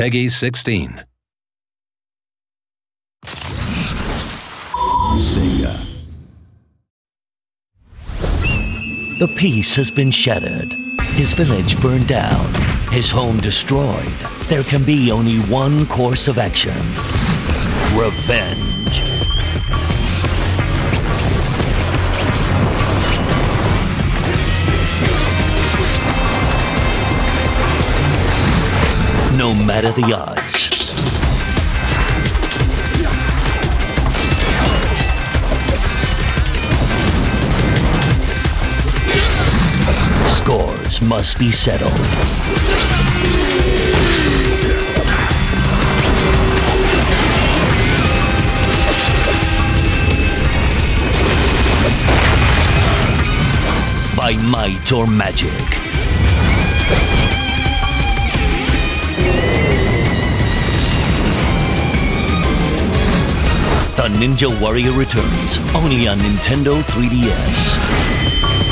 PEGI 16. Sega. The peace has been shattered. His village burned down. His home destroyed. There can be only one course of action. Revenge. No matter the odds. Scores must be settled. By might or magic. Ninja Warrior returns only on Nintendo 3DS.